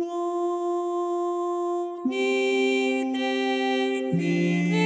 Unite in